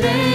day.